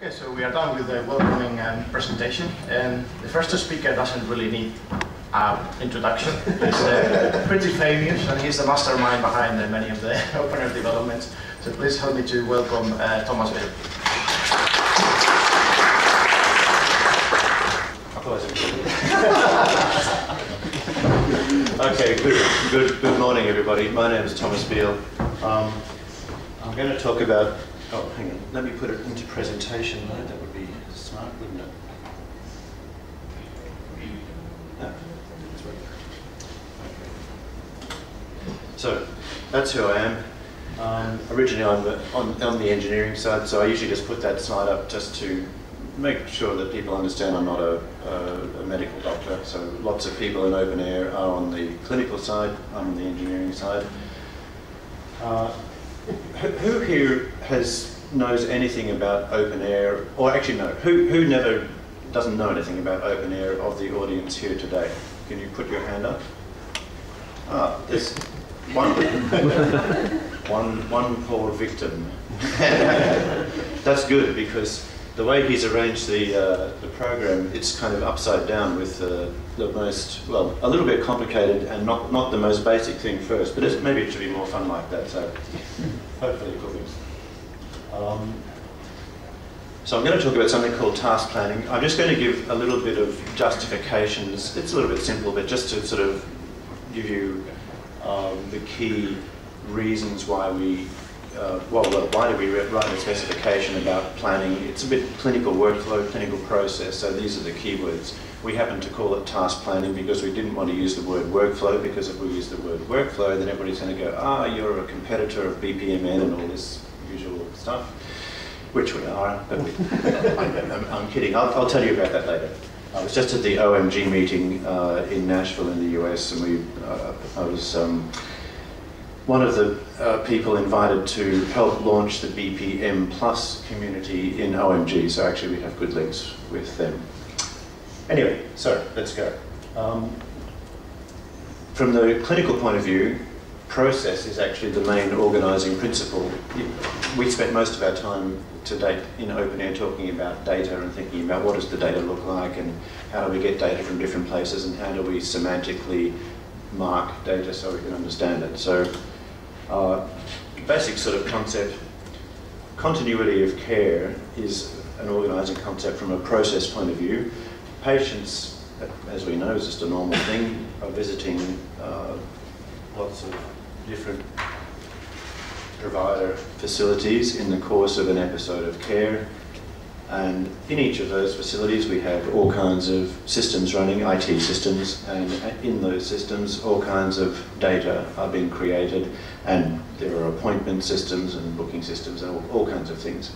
Okay, so we are done with the welcoming um, presentation, and the first speaker doesn't really need uh, introduction. He's uh, pretty famous, and he's the mastermind behind uh, many of the openEHR developments. So please help me to welcome uh, Thomas Beale. okay, good, good, good morning, everybody. My name is Thomas Beale. Um, I'm going to talk about. Oh, hang on. Let me put it into presentation mode. That would be smart, wouldn't it? So that's who I am. Um, originally, I'm on, on the engineering side, so I usually just put that slide up just to make sure that people understand I'm not a, a, a, medical doctor. So lots of people in openEHR are on the clinical side, I'm on the engineering side. Uh, who here has knows anything about openEHR, or actually no, who, who never doesn't know anything about openEHR of the audience here today? Can you put your hand up? Ah, there's one, one, one poor victim. That's good because the way he's arranged the, uh, the program, it's kind of upside down with uh, the most, well, a little bit complicated and not, not the most basic thing first, but maybe it should be more fun like that, so hopefully. Um, so I'm going to talk about something called task planning. I'm just going to give a little bit of justifications. It's a little bit simple, but just to sort of give you um, the key reasons why we uh, well, why do we write a specification about planning? It's a bit clinical workflow, clinical process, so these are the keywords. We happen to call it task planning because we didn't want to use the word workflow, because if we use the word workflow, then everybody's going to go, ah, you're a competitor of BPMN and all this usual stuff, which we are, but we, I'm, I'm, kidding. I'll, I'll, tell you about that later. I was just at the OMG meeting uh, in Nashville in the US, and we, uh, I was um, one of the uh, people invited to help launch the BPM Plus community in OMG, so actually we have good links with them. Anyway, so let's go. Um, from the clinical point of view, process is actually the main organising principle. We spent most of our time to date in openEHR talking about data and thinking about what does the data look like and how do we get data from different places and how do we semantically mark data so we can understand it. So uh, basic sort of concept, continuity of care is an organising concept from a process point of view. Patients, as we know, is just a normal thing, are visiting uh, lots of different provider facilities in the course of an episode of care. And in each of those facilities, we have all kinds of systems running, IT systems, and in those systems, all kinds of data are being created, and there are appointment systems and booking systems and all, all kinds of things.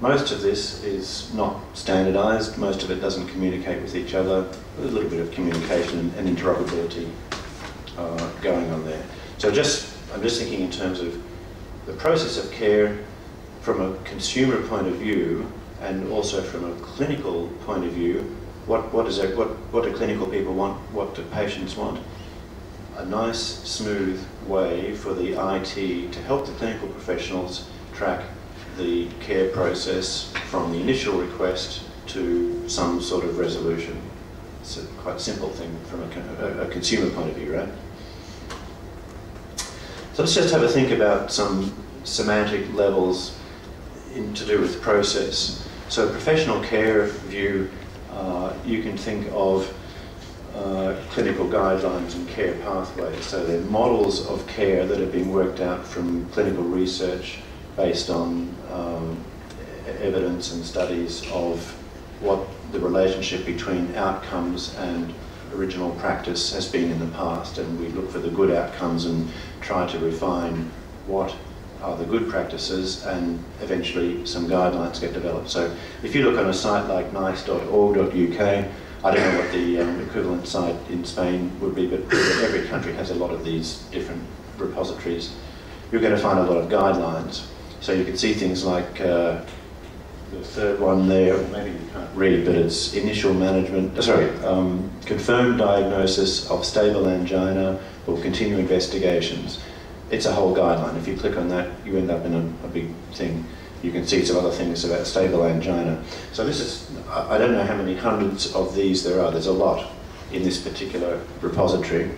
Most of this is not standardized, most of it doesn't communicate with each other, a little bit of communication and interoperability uh, going on there. So just, I'm just thinking in terms of the process of care from a consumer point of view, and also from a clinical point of view, what, what, is it, what, what do clinical people want, what do patients want? A nice, smooth way for the IT to help the clinical professionals track the care process from the initial request to some sort of resolution. It's a quite simple thing from a, a consumer point of view, right? So let's just have a think about some semantic levels in, to do with process. So professional care view, uh, you can think of uh, clinical guidelines and care pathways. So they're models of care that have been worked out from clinical research based on um, evidence and studies of what the relationship between outcomes and original practice has been in the past. And we look for the good outcomes and try to refine what are the good practices and eventually some guidelines get developed. So if you look on a site like nice.org.uk, I don't know what the um, equivalent site in Spain would be, but every country has a lot of these different repositories. You're going to find a lot of guidelines. So you can see things like uh, the third one there, maybe you can't read, but it's initial management, uh, sorry, um, confirmed diagnosis of stable angina or continue investigations it's a whole guideline. If you click on that, you end up in a, a big thing. you can see some other things about stable angina. So this is, I don't know how many hundreds of these there are. There's a lot in this particular repository.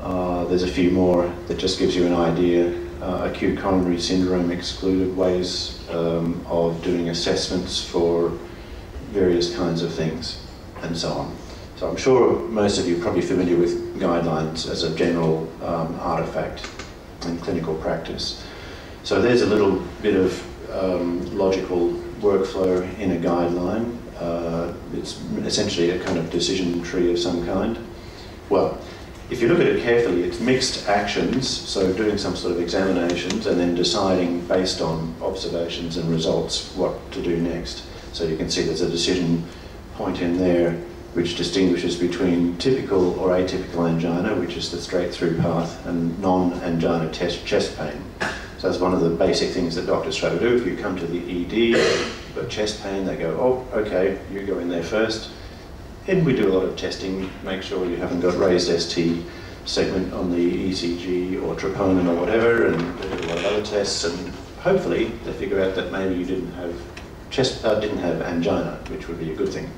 Uh, there's a few more that just gives you an idea. Uh, acute coronary syndrome excluded ways um, of doing assessments for various kinds of things and so on. So I'm sure most of you are probably familiar with guidelines as a general um, artifact in clinical practice. So there's a little bit of um, logical workflow in a guideline. Uh, it's essentially a kind of decision tree of some kind. Well, if you look at it carefully, it's mixed actions, so doing some sort of examinations and then deciding based on observations and results what to do next. So you can see there's a decision point in there which distinguishes between typical or atypical angina, which is the straight through path, and non-angina chest pain. So that's one of the basic things that doctors try to do. If you come to the ED, got chest pain, they go, oh, okay, you go in there first. And we do a lot of testing, make sure you haven't got raised ST segment on the ECG or troponin or whatever, and do a lot of other tests, and hopefully they figure out that maybe you didn't have chest uh, didn't have angina, which would be a good thing.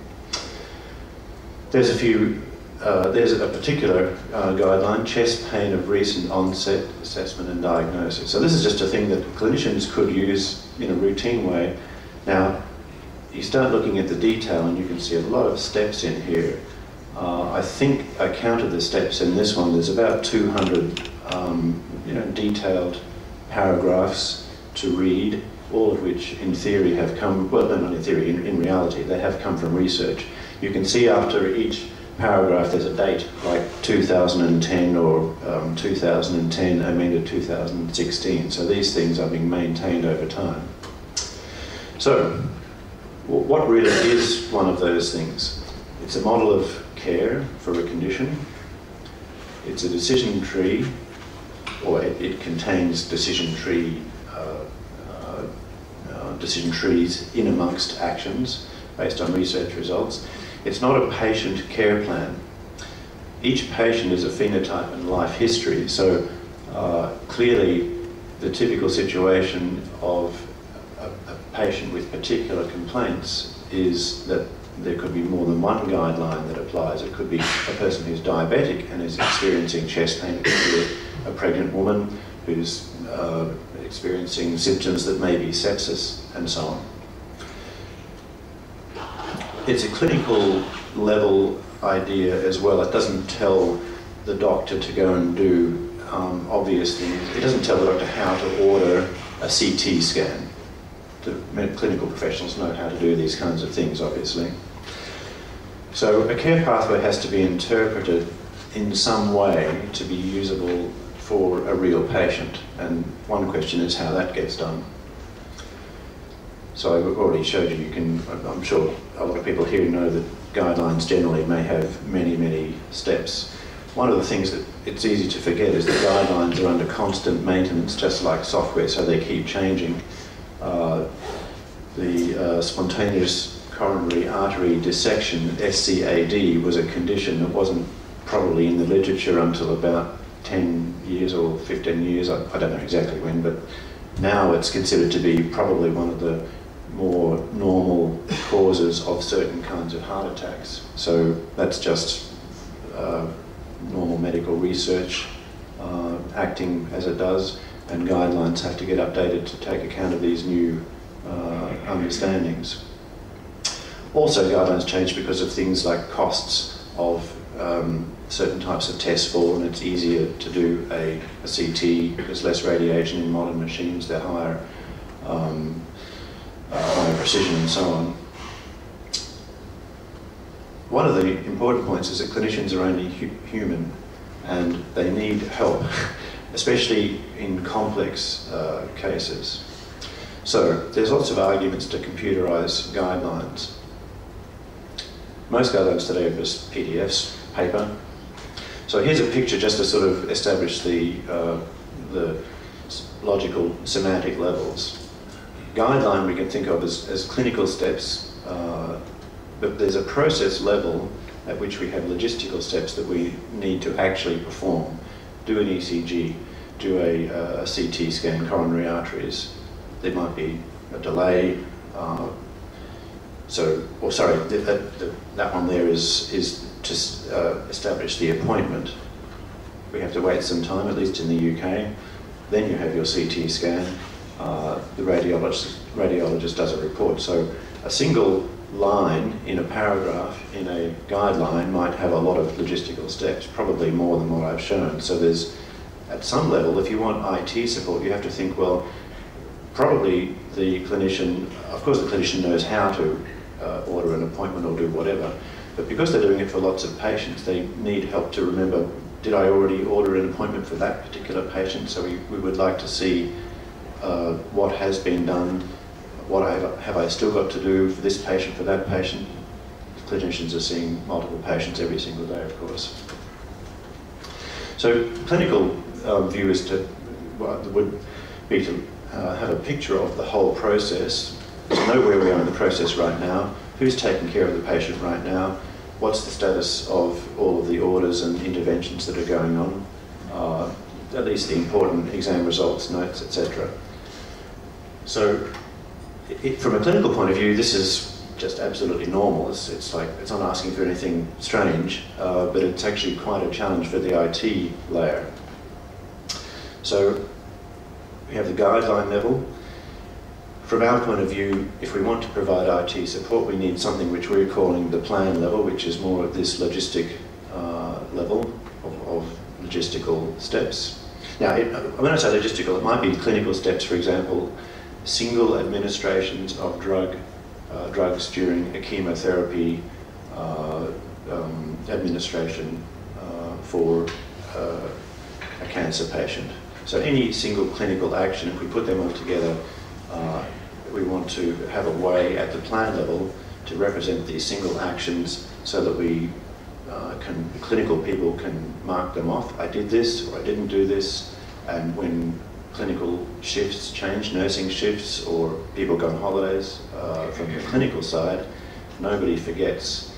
There's a few, uh, there's a particular uh, guideline, chest pain of recent onset, assessment and diagnosis. So this is just a thing that clinicians could use in a routine way. Now, you start looking at the detail and you can see a lot of steps in here. Uh, I think I counted the steps in this one. There's about 200 um, you know, detailed paragraphs to read all of which in theory have come, well, no, not in theory, in, in reality, they have come from research. You can see after each paragraph there's a date, like 2010 or um, 2010 amended 2016. So these things are being maintained over time. So, what really is one of those things? It's a model of care for a condition. It's a decision tree, or it, it contains decision tree uh, uh, uh, decision trees in amongst actions based on research results. It's not a patient care plan. Each patient is a phenotype and life history, so uh, clearly the typical situation of patient with particular complaints is that there could be more than one guideline that applies. It could be a person who's diabetic and is experiencing chest pain. It could be a, pregnant woman who's uh, experiencing symptoms that may be sepsis and so on. It's a clinical level idea as well. It doesn't tell the doctor to go and do um, obvious things. It doesn't tell the doctor how to order a CT scan. The clinical professionals know how to do these kinds of things, obviously. So a care pathway has to be interpreted in some way to be usable for a real patient. And one question is how that gets done. So I've already showed you, you can, I'm sure a lot of people here know that guidelines generally may have many, many steps. One of the things that it's easy to forget is that guidelines are under constant maintenance, just like software, so they keep changing. Uh, the uh, spontaneous coronary artery dissection, SCAD, was a condition that wasn't probably in the literature until about 10 years or 15 years, I, I, don't know exactly when, but now it's considered to be probably one of the more normal causes of certain kinds of heart attacks. So that's just uh, normal medical research uh, acting as it does, and guidelines have to get updated to take account of these new uh, understandings. Also, guidelines change because of things like costs of um, certain types of tests for, and it's easier to do a, a CT. There's less radiation in modern machines. They're higher, um, uh, higher precision, and so on. One of the important points is that clinicians are only hu human, and they need help, especially in complex uh, cases. So there's lots of arguments to computerize guidelines. Most guidelines today are just PDFs, paper. So here's a picture just to sort of establish the, uh, the logical semantic levels. Guideline we can think of as, as clinical steps, uh, but there's a process level at which we have logistical steps that we need to actually perform. Do an ECG, do a, uh, CT scan, coronary arteries, there might be a delay. Uh, so, or sorry, that, that, that one there is, is to uh, establish the appointment. We have to wait some time, at least in the UK. Then you have your CT scan. Uh, the radiologist, radiologist does a report. So a single line in a paragraph in a guideline might have a lot of logistical steps, probably more than what I've shown. So there's, at some level, if you want IT support, you have to think, well, probably the clinician, of course the clinician knows how to uh, order an appointment or do whatever, but because they're doing it for lots of patients, they need help to remember, did I already order an appointment for that particular patient? So we, we would like to see uh, what has been done, what I have, have, I still got to do for this patient, for that patient. Clinicians are seeing multiple patients every single day, of course. So clinical um, view is to, well, would be to uh, have a picture of the whole process, to know where we are in the process right now, who's taking care of the patient right now, what's the status of all of the orders and interventions that are going on, uh, at least the important exam results, notes, etc. So it, from a clinical point of view, this is just absolutely normal. It's, it's like, it's not asking for anything strange, uh, but it's actually quite a challenge for the IT layer. So we have the guideline level. From our point of view, if we want to provide IT support, we need something which we're calling the plan level, which is more of this logistic uh, level of, of, logistical steps. Now, it, when I say logistical, it might be clinical steps, for example, single administrations of drug, uh, drugs during a chemotherapy uh, um, administration uh, for uh, a cancer patient. So any single clinical action, if we put them all together, uh, we want to have a way at the plan level to represent these single actions so that we uh, can, clinical people can mark them off. I did this or I didn't do this. And when clinical shifts change, nursing shifts, or people go on holidays uh, from the clinical side, nobody forgets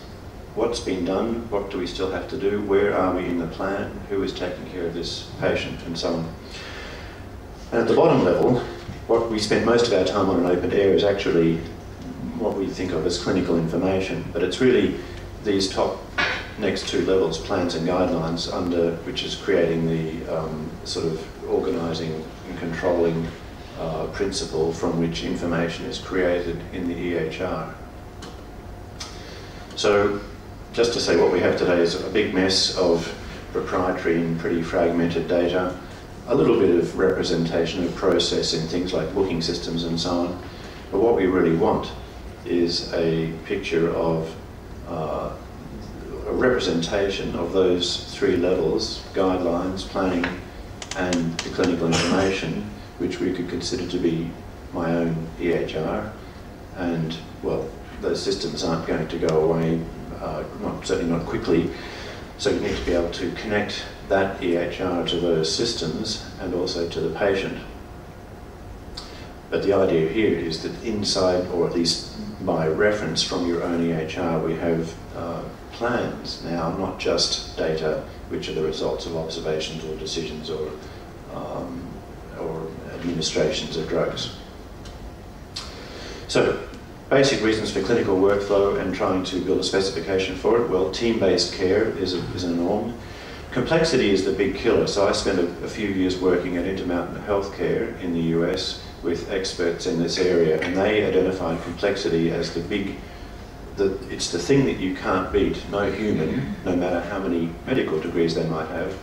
what's been done, what do we still have to do, where are we in the plan, who is taking care of this patient, and so on. And at the bottom level, what we spend most of our time on in openEHR is actually what we think of as clinical information, but it's really these top next two levels, plans and guidelines, under which is creating the um, sort of organising controlling uh, principle from which information is created in the EHR. So just to say what we have today is a big mess of proprietary and pretty fragmented data, a little bit of representation of process in things like booking systems and so on. But what we really want is a picture of uh, a representation of those three levels, guidelines, planning, and the clinical information, which we could consider to be my own EHR. And, well, those systems aren't going to go away, uh, not, certainly not quickly. So you need to be able to connect that EHR to those systems and also to the patient. But the idea here is that inside, or at least by reference from your own EHR, we have uh, plans now, not just data which are the results of observations or decisions or, um, or administrations of drugs. So, basic reasons for clinical workflow and trying to build a specification for it. Well, team-based care is a, is a norm. Complexity is the big killer. So I spent a, a few years working at Intermountain Healthcare in the US with experts in this area, and they identified complexity as the big the, it's the thing that you can't beat. No human, no matter how many medical degrees they might have,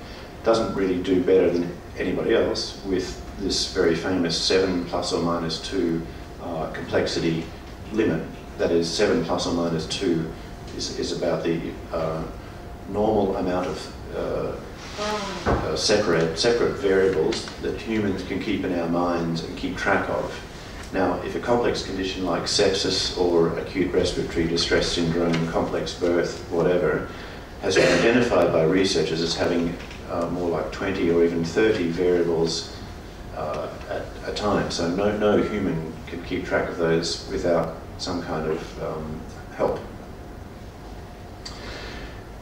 doesn't really do better than anybody else with this very famous 7 plus or minus 2 uh, complexity limit. That is, 7 plus or minus 2 is, is about the uh, normal amount of uh, uh separate, separate variables that humans can keep in our minds and keep track of now, if a complex condition like sepsis or acute respiratory distress syndrome, complex birth, whatever, has been identified by researchers as having uh, more like 20 or even 30 variables uh, at a time. So no, no human can keep track of those without some kind of um, help.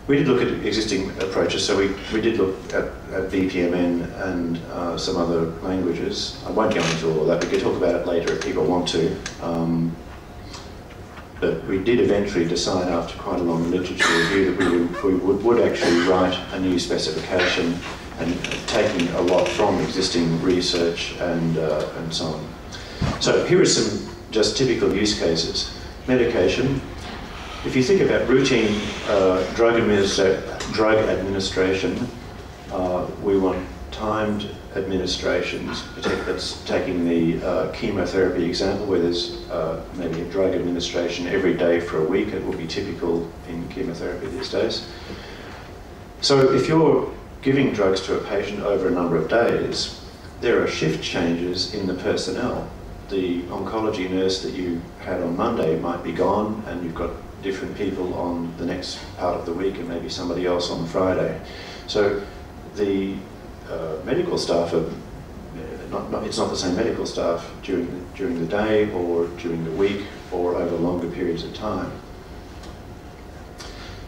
We did look at existing approaches, so we, we did look at, at BPMN and uh, some other languages. I won't go into all of that, we could talk about it later if people want to. Um, but we did eventually decide after quite a long literature review that we would, we would, would actually write a new specification and taking a lot from existing research and, uh, and so on. So here are some just typical use cases. Medication, if you think about routine uh, drug, administra drug, administration, uh, we want timed administrations. That's taking the uh, chemotherapy example where there's uh, maybe a drug administration every day for a week. It will be typical in chemotherapy these days. So if you're giving drugs to a patient over a number of days, there are shift changes in the personnel. The oncology nurse that you had on Monday might be gone and you've got different people on the next part of the week and maybe somebody else on Friday. So the uh, medical staff are not, not, it's not the same medical staff during the, during the day or during the week or over longer periods of time.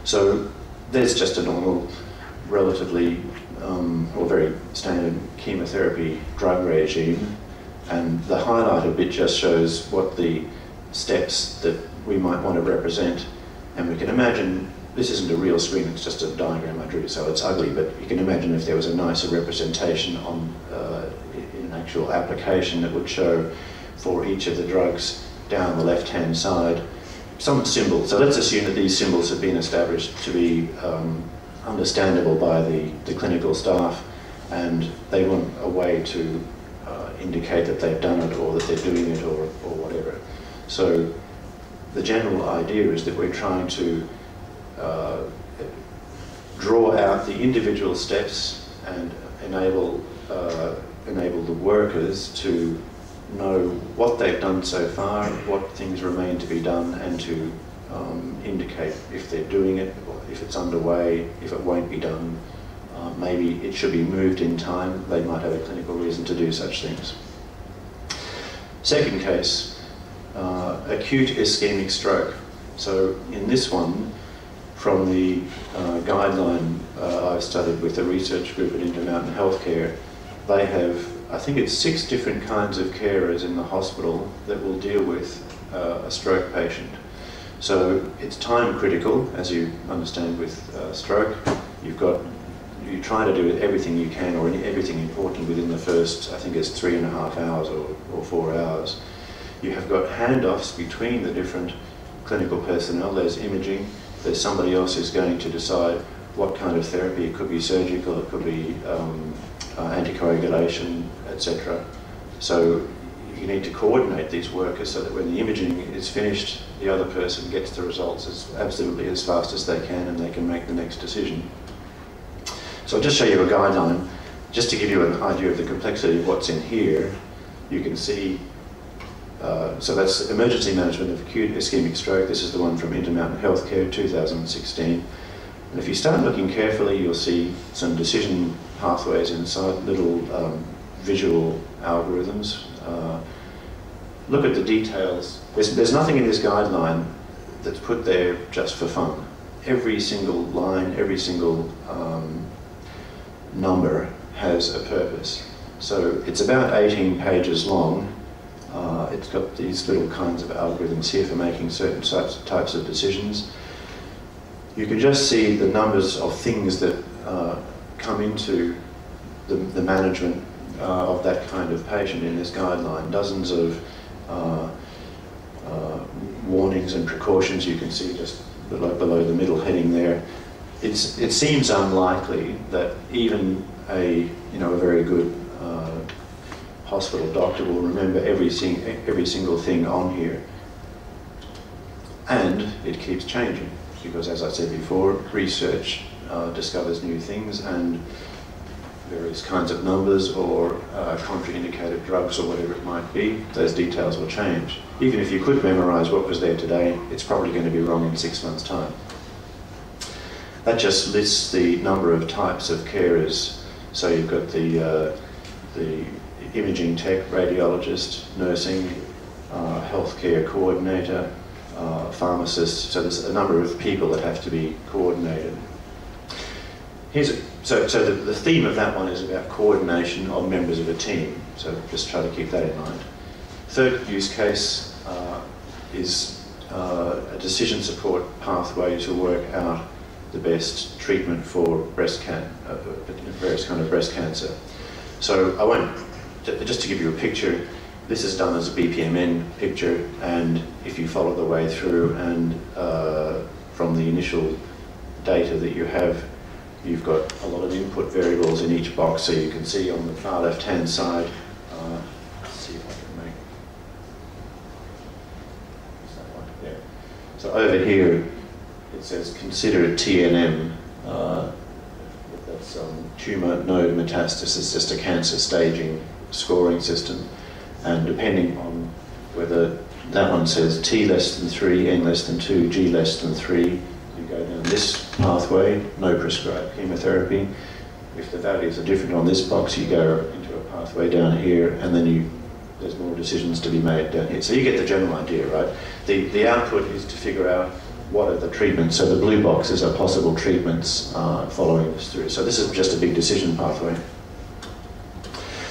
So there's just a normal, relatively um, or very standard chemotherapy drug regime and the highlighted bit just shows what the steps that we might want to represent. And we can imagine, this isn't a real screen, it's just a diagram I drew, so it's ugly, but you can imagine if there was a nicer representation on uh, in an actual application that would show for each of the drugs down the left-hand side some symbols. So let's assume that these symbols have been established to be um, understandable by the, the clinical staff and they want a way to uh, indicate that they've done it or that they're doing it or, or. So the general idea is that we're trying to uh, draw out the individual steps and enable uh, enable the workers to know what they've done so far, what things remain to be done, and to um, indicate if they're doing it, if it's underway, if it won't be done. Uh, maybe it should be moved in time. They might have a clinical reason to do such things. Second case, uh, acute ischemic stroke. So in this one, from the uh, guideline uh, I've studied with the research group at Intermountain Healthcare, they have, I think it's six different kinds of carers in the hospital that will deal with uh, a stroke patient. So it's time critical, as you understand with uh, stroke. You've got, you try to do everything you can or everything important within the first, I think it's three and a half hours or, or four hours you have got handoffs between the different clinical personnel. There's imaging, there's somebody else who's going to decide what kind of therapy. It could be surgical, it could be um, uh, anticoagulation, etc. So you need to coordinate these workers so that when the imaging is finished, the other person gets the results as absolutely as fast as they can and they can make the next decision. So I'll just show you a guideline, just to give you an idea of the complexity of what's in here. You can see uh, so that's emergency management of acute ischemic stroke. This is the one from Intermountain Healthcare 2016. And if you start looking carefully, you'll see some decision pathways inside, little um, visual algorithms. Uh, look at the details. There's, there's nothing in this guideline that's put there just for fun. Every single line, every single um, number has a purpose. So it's about 18 pages long uh, it's got these little kinds of algorithms here for making certain types, types of decisions. You can just see the numbers of things that uh, come into the, the management uh, of that kind of patient in this guideline. Dozens of uh, uh, warnings and precautions you can see just below, below the middle heading there. It's, it seems unlikely that even a, you know, a very good hospital doctor will remember every, sing every single thing on here. And it keeps changing because, as I said before, research uh, discovers new things and various kinds of numbers or uh, contraindicated drugs or whatever it might be, those details will change. Even if you could memorize what was there today, it's probably going to be wrong in six months' time. That just lists the number of types of carers. So you've got the, uh, the imaging tech, radiologist, nursing, uh, healthcare coordinator, uh, pharmacist. So there's a number of people that have to be coordinated. here's a, so, so the, the theme of that one is about coordination of members of a team. So just try to keep that in mind. Third use case uh, is uh, a decision support pathway to work out the best treatment for breast can uh, various kind of breast cancer. So I won't, just to give you a picture, this is done as a BPMN picture, and if you follow the way through and uh, from the initial data that you have, you've got a lot of input variables in each box, so you can see on the far left-hand side, uh, see if I can make, yeah. So over here, it says consider a TNM, uh, that's um, tumour node metastasis, just a cancer staging scoring system. And depending on whether that one says T less than 3, N less than 2, G less than 3, you go down this pathway, no prescribed chemotherapy. If the values are different on this box, you go into a pathway down here, and then you there's more decisions to be made down here. So you get the general idea, right? The, the output is to figure out what are the treatments. So the blue boxes are possible treatments uh, following this through. So this is just a big decision pathway.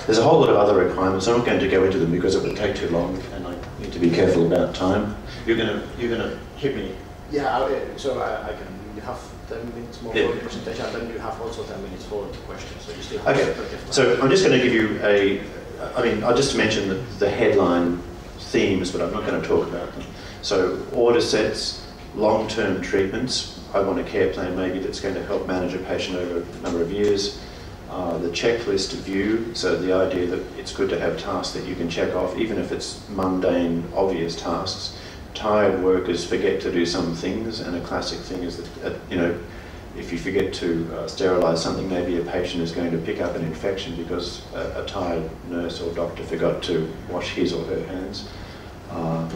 There's a whole lot of other requirements. I'm not going to go into them because it would take too long, and I need to be careful about time. You're going to you're going to hit me. Yeah. I, so I, I, can. You have 10 minutes more yeah. for the presentation, and then you have also 10 minutes for the questions. So you still have okay. So I'm just going to give you a. I mean, I'll just mention the, the headline themes, but I'm not going to talk about them. So order sets, long-term treatments. I want a care plan maybe that's going to help manage a patient over a number of years. Uh, the checklist view, so the idea that it's good to have tasks that you can check off, even if it's mundane, obvious tasks. Tired workers forget to do some things, and a classic thing is that, uh, you know, if you forget to uh, sterilize something, maybe a patient is going to pick up an infection because a, a tired nurse or doctor forgot to wash his or her hands. Uh,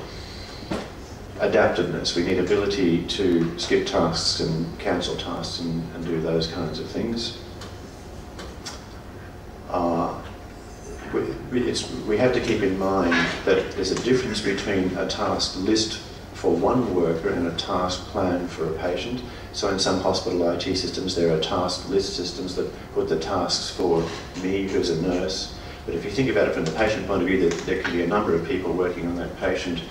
adaptiveness. We need ability to skip tasks and cancel tasks and, and do those kinds of things. Uh, we, we have to keep in mind that there's a difference between a task list for one worker and a task plan for a patient. So in some hospital IT systems, there are task list systems that put the tasks for me, who's a nurse. But if you think about it from the patient point of view, there, there can be a number of people working on that patient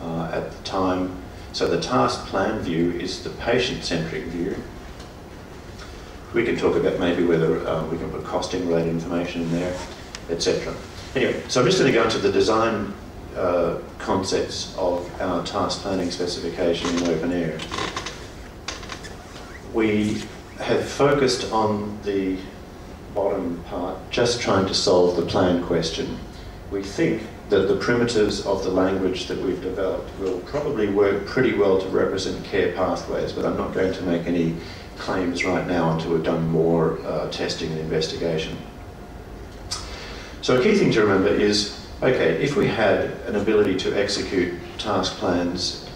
uh, at the time. So the task plan view is the patient-centric view. We can talk about maybe whether uh, we can put costing related information in there, etc. Anyway, so I'm just going to go into the design uh, concepts of our task planning specification in openEHR. We have focused on the bottom part, just trying to solve the plan question. We think that the primitives of the language that we've developed will probably work pretty well to represent care pathways, but I'm not going to make any claims right now until we've done more uh, testing and investigation. So a key thing to remember is, okay, if we had an ability to execute task plans,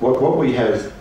what, what we have,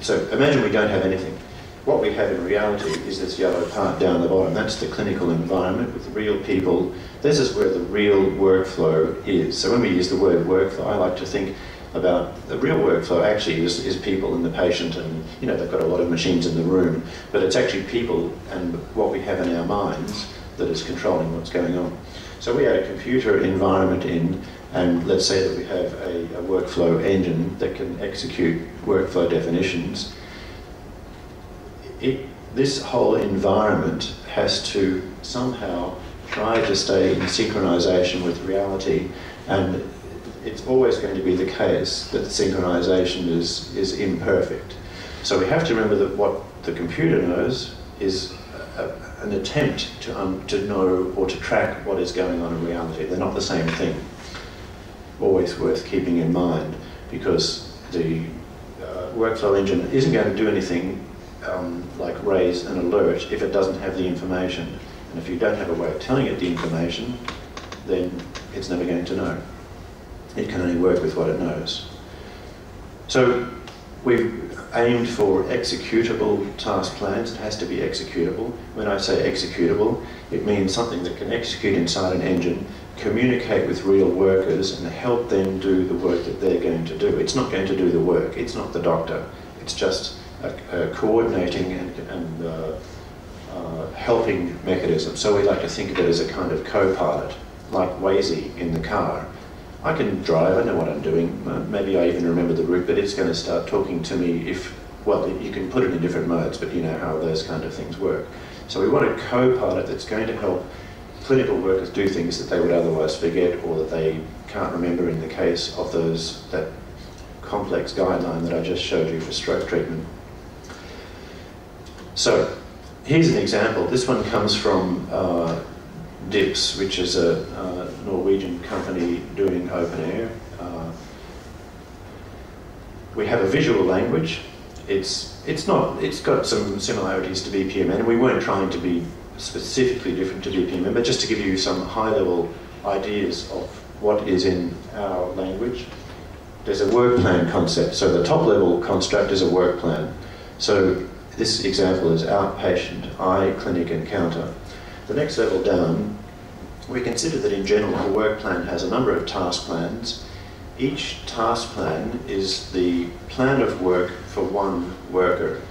so imagine we don't have anything. What we have in reality is this yellow part down the bottom. That's the clinical environment with real people. This is where the real workflow is. So when we use the word workflow, I like to think about the real workflow actually is, is people and the patient and you know they've got a lot of machines in the room but it's actually people and what we have in our minds that is controlling what's going on. So we add a computer environment in and let's say that we have a, a workflow engine that can execute workflow definitions it, this whole environment has to somehow try to stay in synchronization with reality and it's always going to be the case that synchronization is, is imperfect. So we have to remember that what the computer knows is a, an attempt to, um, to know or to track what is going on in reality. They're not the same thing. Always worth keeping in mind because the uh, workflow engine isn't going to do anything um, like raise an alert if it doesn't have the information. And if you don't have a way of telling it the information, then it's never going to know. It can only work with what it knows. So we've aimed for executable task plans. It has to be executable. When I say executable, it means something that can execute inside an engine, communicate with real workers and help them do the work that they're going to do. It's not going to do the work. It's not the doctor. It's just a, uh, coordinating and, and, uh, uh, helping mechanism. So we like to think of it as a kind of co-pilot, like Waze in the car. I can drive, I know what I'm doing, uh, maybe I even remember the route, but it's going to start talking to me if, well, you can put it in different modes, but you know how those kind of things work. So we want a co-pilot that's going to help clinical workers do things that they would otherwise forget or that they can't remember in the case of those that complex guideline that I just showed you for stroke treatment. So here's an example. This one comes from uh, DIPS, which is a uh, Norwegian company doing open air. Uh, we have a visual language. It's, it's, not, it's got some similarities to BPMN, and we weren't trying to be specifically different to BPMN, but just to give you some high-level ideas of what is in our language. There's a work plan concept. So the top level construct is a work plan. So this example is outpatient, eye clinic encounter. The next level down, we consider that in general a work plan has a number of task plans. Each task plan is the plan of work for one worker.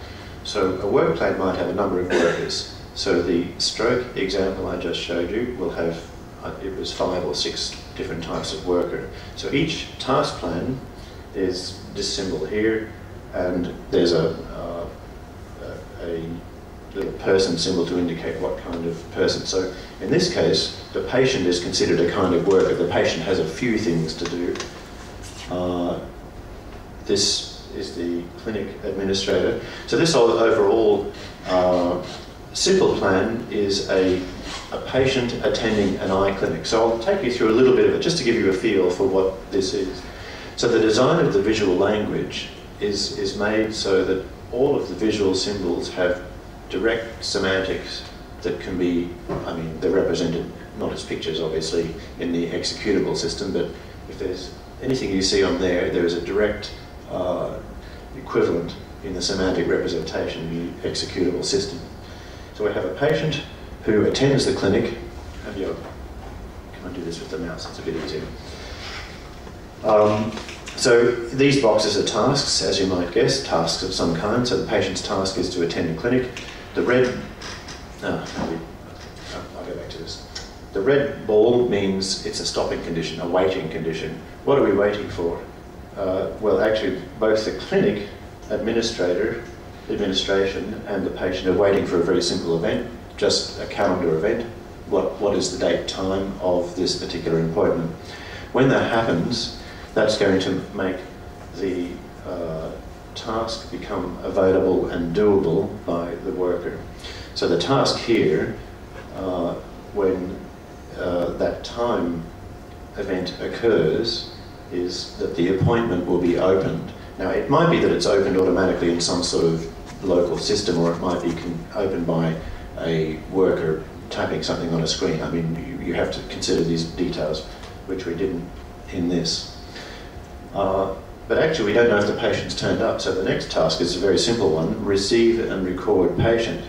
So a work plan might have a number of workers. So the stroke example I just showed you will have, uh, it was five or six different types of worker. So each task plan is this symbol here, and there's a, uh, a little person symbol to indicate what kind of person. So in this case, the patient is considered a kind of worker. The patient has a few things to do. Uh, this is the clinic administrator. So this overall uh, simple plan is a, a patient attending an eye clinic. So I'll take you through a little bit of it just to give you a feel for what this is. So the design of the visual language is, is made so that all of the visual symbols have direct semantics that can be, I mean, they're represented not as pictures, obviously, in the executable system, but if there's anything you see on there, there is a direct uh, equivalent in the semantic representation in the executable system. So we have a patient who attends the clinic. You, can I do this with the mouse? It's a bit easier. Um, so these boxes are tasks, as you might guess, tasks of some kind. So the patient's task is to attend a clinic. The red, oh, I'll go back to this. The red ball means it's a stopping condition, a waiting condition. What are we waiting for? Uh, well, actually, both the clinic administrator, administration, and the patient are waiting for a very simple event, just a calendar event. What, what is the date, time of this particular appointment? When that happens, that's going to make the uh, task become available and doable by the worker. So the task here, uh, when uh, that time event occurs, is that the appointment will be opened. Now it might be that it's opened automatically in some sort of local system or it might be opened by a worker typing something on a screen. I mean, you, you have to consider these details, which we didn't in this. Uh, but actually, we don't know if the patient's turned up. So the next task is a very simple one: receive and record patient.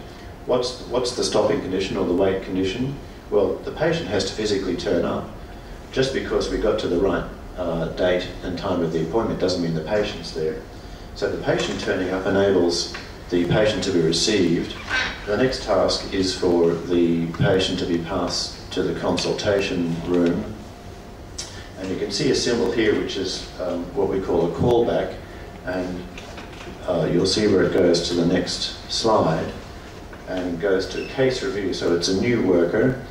What's what's the stopping condition or the wait condition? Well, the patient has to physically turn up. Just because we got to the right uh, date and time of the appointment doesn't mean the patient's there. So the patient turning up enables the patient to be received. The next task is for the patient to be passed to the consultation room and you can see a symbol here which is um, what we call a callback and uh, you'll see where it goes to the next slide and goes to case review. So it's a new worker,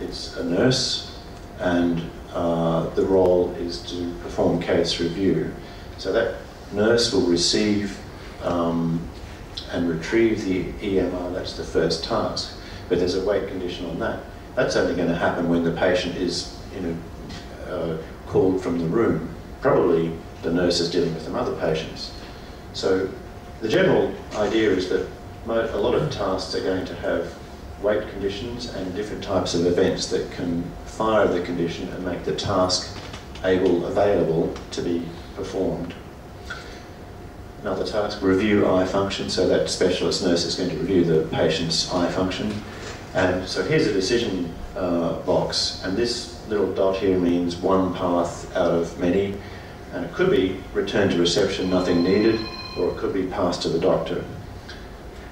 it's a nurse, and uh, the role is to perform case review. So that nurse will receive um, and retrieve the EMR, that's the first task, but there's a wait condition on that. That's only going to happen when the patient is in a uh, called from the room. Probably the nurse is dealing with some other patients. So the general idea is that a lot of tasks are going to have wait conditions and different types of events that can fire the condition and make the task able, available to be performed. Another task, review eye function, so that specialist nurse is going to review the patient's eye function. And so here's a decision uh, box, and this little dot here means one path out of many, and it could be return to reception, nothing needed, or it could be passed to the doctor.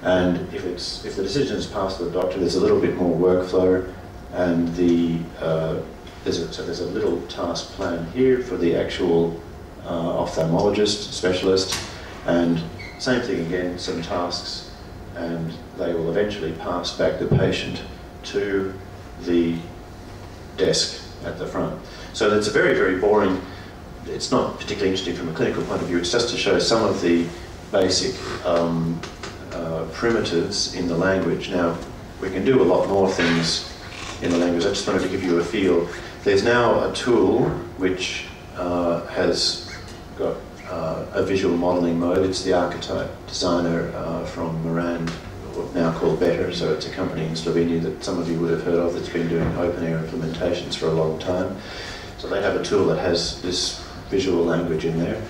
And if, it's, if the decision is passed to the doctor, there's a little bit more workflow and the, uh, there's a, so there's a little task plan here for the actual uh, ophthalmologist, specialist, and same thing again, some tasks, and they will eventually pass back the patient to the desk at the front. So it's a very, very boring, it's not particularly interesting from a clinical point of view, it's just to show some of the basic um, uh, primitives in the language. Now, we can do a lot more things in the language. I just wanted to give you a feel. There's now a tool which uh, has got uh, a visual modelling mode. It's the archetype designer uh, from Marand, now called Better, so it's a company in Slovenia that some of you would have heard of that's been doing openEHR implementations for a long time. So they have a tool that has this visual language in there.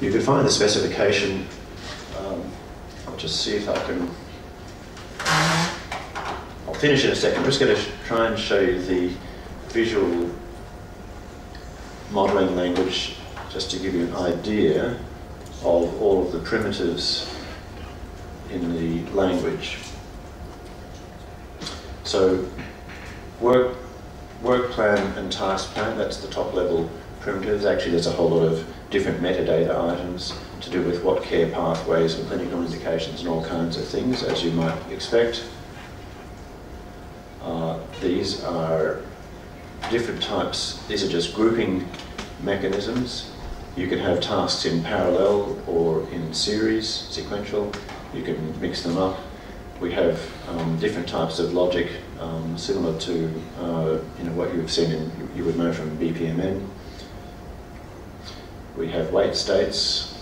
You can find the specification. Um, I'll just see if I can. I'll finish in a second. I'm just going to try and show you the visual modeling language just to give you an idea of all of the primitives in the language. So work, work plan and task plan, that's the top level primitives. Actually, there's a whole lot of different metadata items to do with what care pathways and clinical indications and all kinds of things, as you might expect. Uh, these are different types. These are just grouping mechanisms. You can have tasks in parallel or in series, sequential. You can mix them up. We have um, different types of logic, um, similar to uh, you know what you've seen in, you would know from BPMN. We have wait states,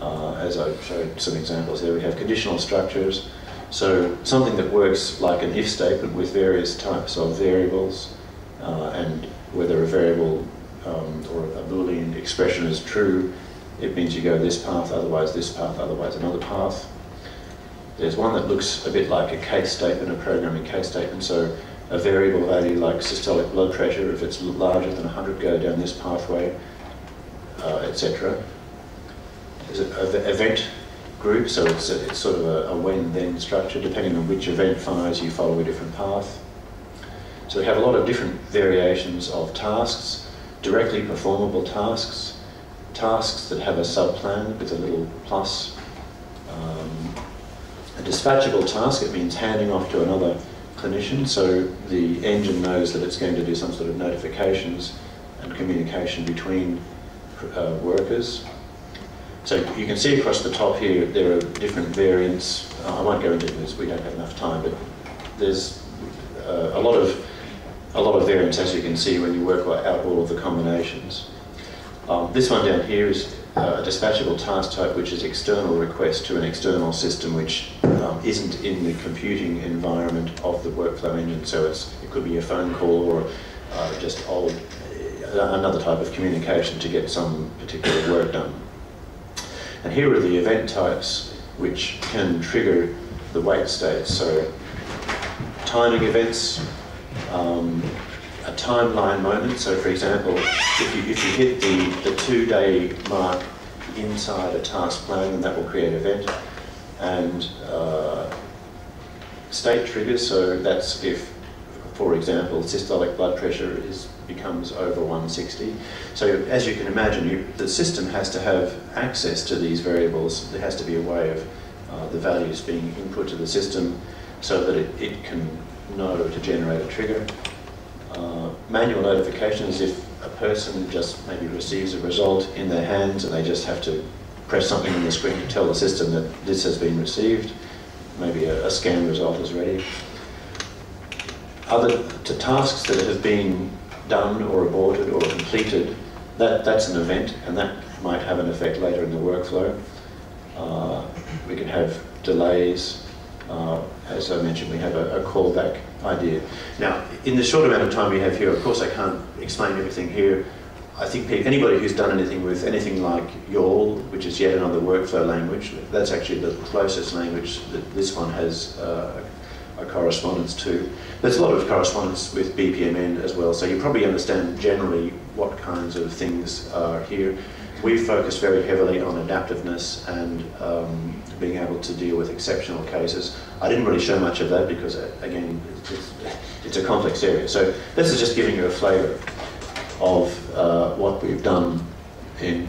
uh, as I showed some examples there. We have conditional structures. So something that works like an if statement with various types of variables uh, and whether a variable um, or a Boolean expression is true, it means you go this path, otherwise this path, otherwise another path. There's one that looks a bit like a case statement, a programming case statement. So a variable value like systolic blood pressure, if it's larger than 100, go down this pathway, uh, etc. There's an event group, so it's, a, it's sort of a, a when-then structure. Depending on which event fires, you follow a different path. So we have a lot of different variations of tasks, directly performable tasks, tasks that have a subplan with a little plus. Um, a dispatchable task, it means handing off to another clinician, so the engine knows that it's going to do some sort of notifications and communication between uh, workers. So you can see across the top here, there are different variants. I won't go into this, we don't have enough time, but there's uh, a lot of a lot of variance as you can see when you work out all of the combinations. Um, this one down here is uh, a dispatchable task type which is external request to an external system which um, isn't in the computing environment of the workflow engine. So it could be a phone call or uh, just old, uh, another type of communication to get some particular work done. And here are the event types which can trigger the wait states. So timing events, um, timeline moment. So, for example, if you, if you hit the, the two day mark inside a task plan, then that will create an event. And uh, state triggers, so that's if, for example, systolic blood pressure is becomes over 160. So as you can imagine, you, the system has to have access to these variables. There has to be a way of uh, the values being input to the system so that it, it can know to generate a trigger. Uh, manual notifications if a person just maybe receives a result in their hands and they just have to press something on the screen to tell the system that this has been received. Maybe a, a scan result is ready. Other to tasks that have been done or aborted or completed, that, that's an event and that might have an effect later in the workflow. Uh, we can have delays, uh, as I mentioned, we have a, a, callback idea. Now, in the short amount of time we have here, of course I can't explain everything here. I think anybody who's done anything with anything like YAWL, which is yet another workflow language, that's actually the closest language that this one has uh, a correspondence to. There's a lot of correspondence with BPMN as well, so you probably understand generally what kinds of things are here. We focus very heavily on adaptiveness and um, being able to deal with exceptional cases. I didn't really show much of that because, uh, again, it's, it's a complex area. So this is just giving you a flavour of uh, what we've done in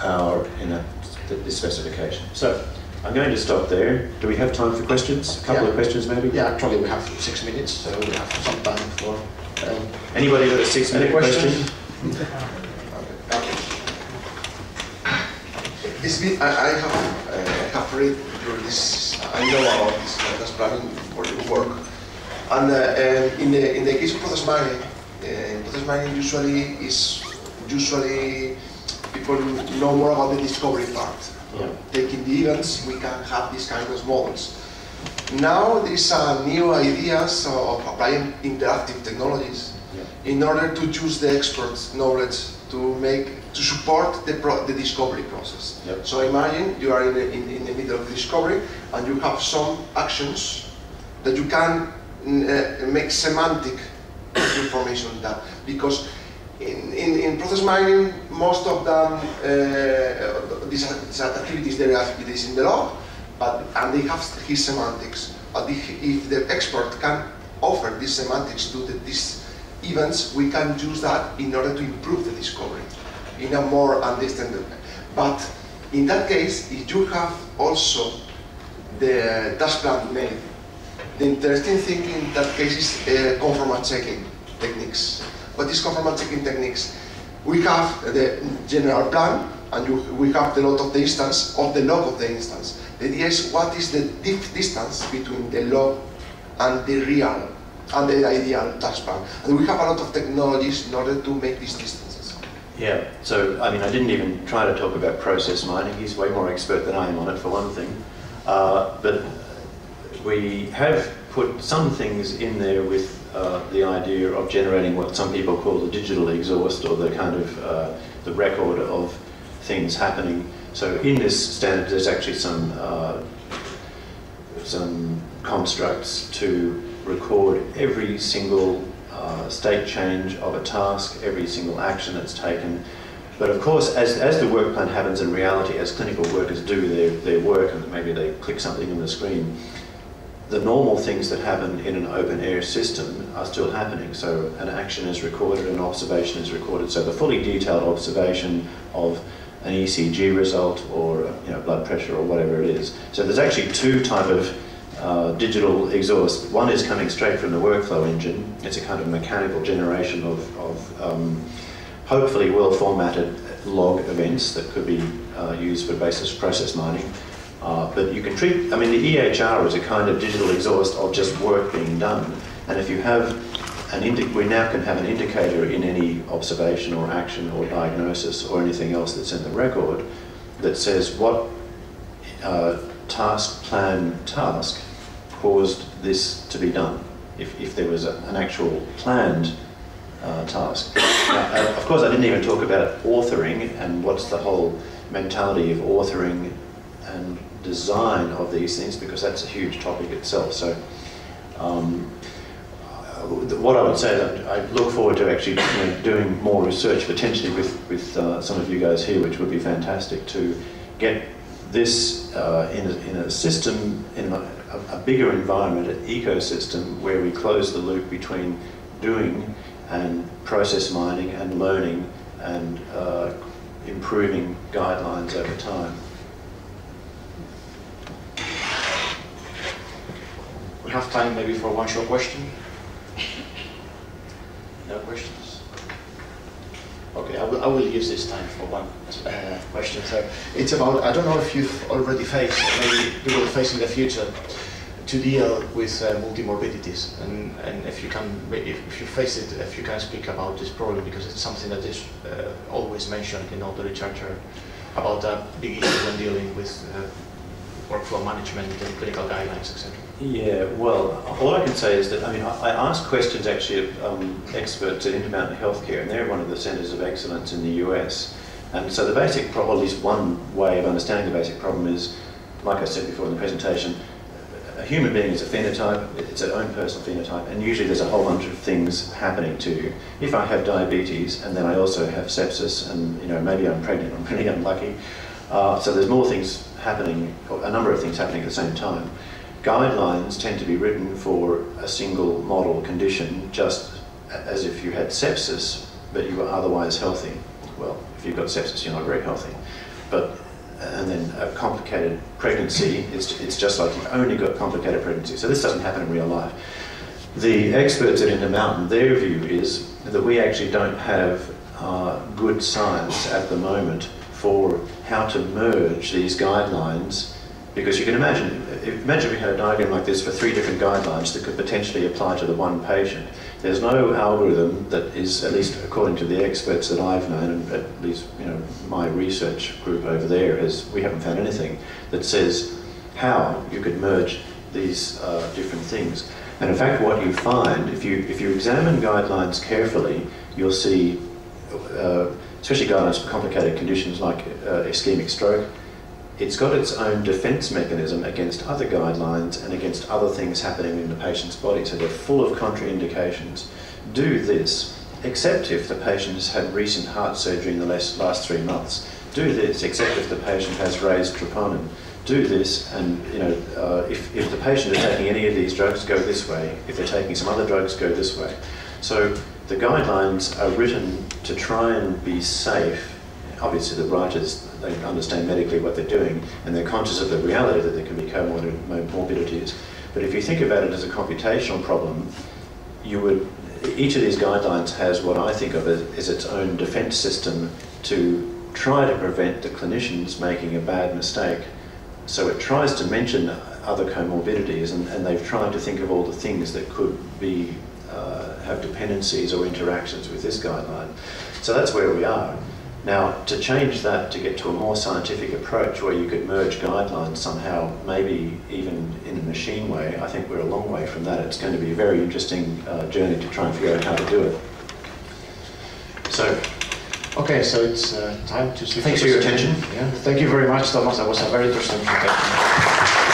our in a, this specification. So I'm going to stop there. Do we have time for questions? A couple Yeah. of questions maybe? Yeah, actually we have six minutes, so we have some time for. Um, Anybody got a six minute Any question? questions? It's been, I, I have, uh, I have read through this, I know about this data planning for your work. And uh, um, in the in the case of process mining, uh, process mining usually is usually people know more about the discovery part. Yeah. Taking the events, we can have these kind of models. Now these are new ideas of applying interactive technologies Yeah. in order to use the experts' knowledge to make to support the, pro, the discovery process. Yep. So imagine you are in the, in, in the middle of discovery and you have some actions that you can mm, uh, make semantic information that because in, in, in process mining most of them uh, these, are- these are activities there are it is in the log but and they have his semantics but if, if the expert can offer these semantics to the, these events we can use that in order to improve the discovery in a more understandable way. but in that case if you have also the task plan made the interesting thing in that case is uh, conformance checking techniques. What is conformance checking techniques? We have the general plan and you, we have the lot of the instance of the log of the instance. The idea is what is the dif- distance between the log and the real and the ideal plan. And we have a lot of technologies in order to make these distances. Yeah, so I mean, I didn't even try to talk about process mining. He's way more expert than I am on it, for one thing. Uh, but we have put some things in there with uh, the idea of generating what some people call the digital exhaust, or the kind of uh, the record of things happening. So in this standard, there's actually some uh, some constructs to record every single uh, state change of a task, every single action that's taken. But of course, as, as the work plan happens in reality, as clinical workers do their, their work and maybe they click something on the screen, the normal things that happen in an openEHR system are still happening. So an action is recorded, an observation is recorded. So the fully detailed observation of an ECG result or you know, blood pressure or whatever it is. So there's actually two type of uh, digital exhaust. One is coming straight from the workflow engine. It's a kind of mechanical generation of, of um, hopefully well formatted log events that could be uh, used for basis process mining. Uh, but you can treat, I mean, the EHR is a kind of digital exhaust of just work being done. And if you have an indi- we now can have an indicator in any observation or action or diagnosis or anything else that's in the record that says what uh, task plan task caused this to be done. If, if there was a, an actual planned uh, task. Now, of course, I didn't even talk about authoring and what's the whole mentality of authoring and design of these things because that's a huge topic itself. So, um, what I would say that I look forward to actually you know, doing more research potentially with, with uh, some of you guys here, which would be fantastic to get this uh, in, a, in a system, in a, a bigger environment, an ecosystem where we close the loop between doing and process mining and learning and uh, improving guidelines over time. we have time maybe for one short question. No questions? Okay, I will, I will use this time for one uh, question. So it's about, I don't know if you've already faced, or maybe you will face in the future, to deal with uh, multimorbidities. And, and if you can, if, if you face it, if you can speak about this problem, because it's something that is uh, always mentioned in all the literature about a big issue when dealing with uh, workflow management and clinical guidelines, etc. Yeah, well, all I can say is that, I mean, I, asked questions actually of um, experts at Intermountain Healthcare, and they're one of the centres of excellence in the US. And so the basic problem, at least one way of understanding the basic problem is, like I said before in the presentation, a human being is a phenotype, it's its own personal phenotype, and usually there's a whole bunch of things happening to you. If I have diabetes and then I also have sepsis, and you know maybe I'm pregnant, I'm really unlucky. Uh, so there's more things happening, a number of things happening at the same time. Guidelines tend to be written for a single model condition, just as if you had sepsis, but you were otherwise healthy. Well, if you've got sepsis, you're not very healthy. But and then a complicated pregnancy, it's, it's just like you've only got complicated pregnancy. So this doesn't happen in real life. The experts at Intermountain, their view is that we actually don't have uh, good science at the moment for how to merge these guidelines because you can imagine, imagine we had a diagram like this for three different guidelines that could potentially apply to the one patient. There's no algorithm that is, at least according to the experts that I've known, and at least you know my research group over there, is we haven't found anything that says how you could merge these uh, different things. And in fact, what you find, if you if you examine guidelines carefully, you'll see, uh, especially guidelines for complicated conditions like uh, ischemic stroke, it's got its own defense mechanism against other guidelines and against other things happening in the patient's body. So they're full of contraindications. Do this, except if the patient has had recent heart surgery in the last, last three months. Do this, except if the patient has raised troponin. Do this, and you know, uh, if, if the patient is taking any of these drugs, go this way. If they're taking some other drugs, go this way. So the guidelines are written to try and be safe obviously the writers, they understand medically what they're doing and they're conscious of the reality that there can be comorbidities. But if you think about it as a computational problem, you would, each of these guidelines has what I think of as, as its own defense system to try to prevent the clinicians making a bad mistake. So it tries to mention other comorbidities and, and they've tried to think of all the things that could be uh, have dependencies or interactions with this guideline. So that's where we are. Now, to change that to get to a more scientific approach where you could merge guidelines somehow, maybe even in a machine way, I think we're a long way from that. It's going to be a very interesting uh, journey to try and figure out how to do it. So, Okay, so it's uh, time to switch. Thanks for your attention. Yeah, thank you very much, Thomas. That was a very interesting presentation.